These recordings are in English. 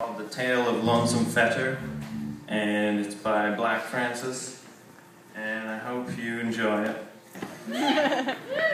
called The Tale of Lonesome Fetter, and it's by Black Francis, and I hope you enjoy it.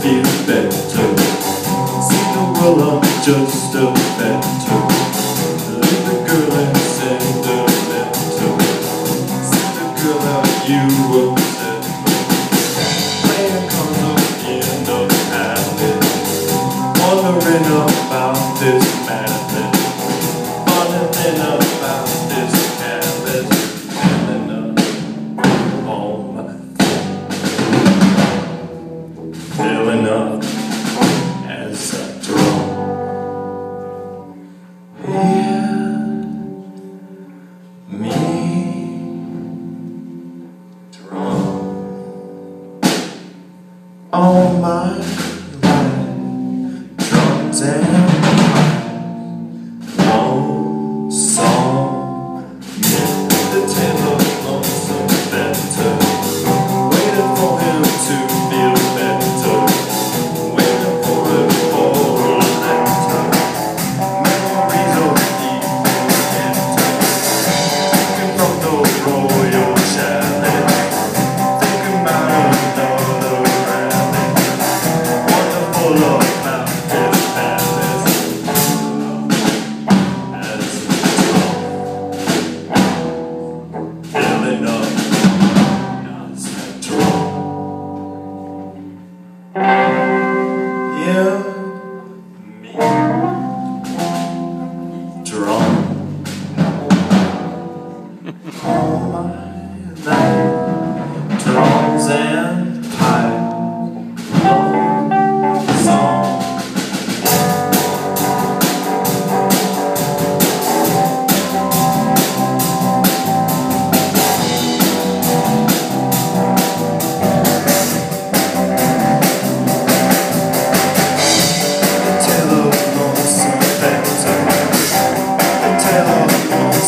feel better. See the world, I'm just a better. Leave the girl and send a letter. See the girl how you upset. Playing cards in the palace. Wondering about this madness. Wondering about all my life, drums and him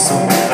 So.